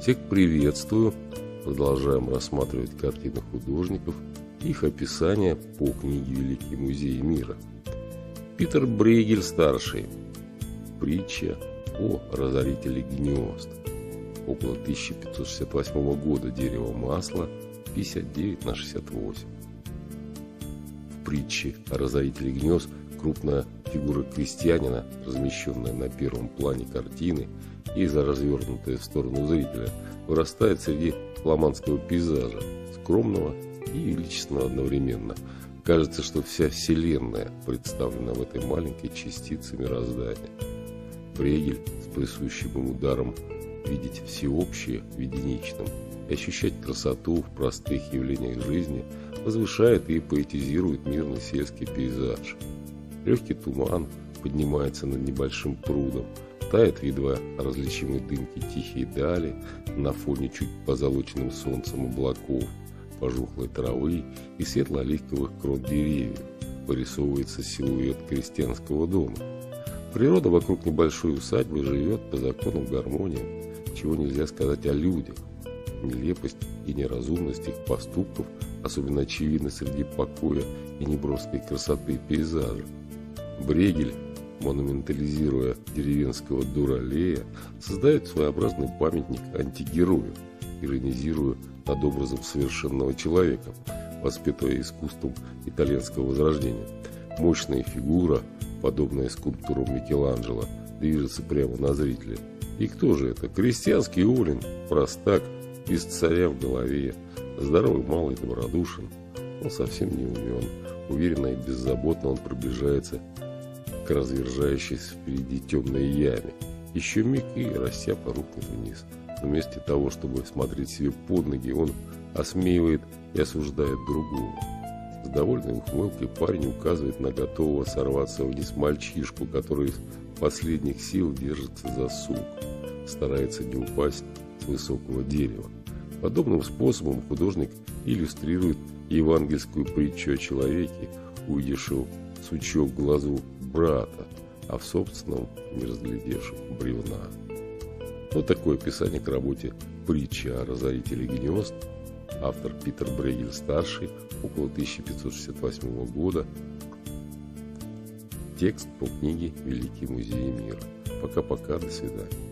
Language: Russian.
Всех приветствую. Продолжаем рассматривать картины художников, их описание по книге «Великий музей мира». Питер Брейгель-старший. Притча о разорителе гнезд. Около 1568 года дерево масла 59 на 68. В притче о разорителе гнезд крупная фигура крестьянина, размещенная на первом плане картины и за развернутая в сторону зрителя, вырастает среди фламандского пейзажа, скромного и величественного одновременно. Кажется, что вся Вселенная представлена в этой маленькой частице мироздания. Фрегель с присущим ему ударом видеть всеобщее в единичном и ощущать красоту в простых явлениях жизни возвышает и поэтизирует мирный сельский пейзаж. Легкий туман поднимается над небольшим прудом, тает в едва различимой дымке тихие дали на фоне чуть позолоченным солнцем облаков, пожухлой травы и светло-оливковых крон деревьев. Вырисовывается силуэт крестьянского дома. Природа вокруг небольшой усадьбы живет по законам гармонии, чего нельзя сказать о людях. Нелепость и неразумность их поступков особенно очевидны среди покоя и неброской красоты пейзажа. Брегель, монументализируя деревенского дуралея, создает своеобразный памятник антигерою, иронизируя над образом совершенного человека, воспетая искусством итальянского возрождения. Мощная фигура, подобная скульптурам Микеланджело, движется прямо на зрителя. И кто же это? Крестьянский Олин, простак, без царя в голове, здоровый, малый, добродушен. Он совсем не умен. Уверенно и беззаботно он приближается к разверзающейся впереди темной яме. Еще миг и растяпа рухнет вниз. Но вместо того, чтобы смотреть себе под ноги, он осмеивает и осуждает другого. С довольной ухмылкой парень указывает на готового сорваться вниз мальчишку, который из последних сил держится за сук, старается не упасть с высокого дерева. Подобным способом художник иллюстрирует евангельскую притчу о человеке, увидевшего сучок в глазу брата, а в собственном не разглядевшем бревна. Вот такое описание к работе «Притча о разорителе гнезд» автор Питер Брейгель-старший, около 1568 года. Текст по книге «Великий музей мира». Пока-пока, до свидания.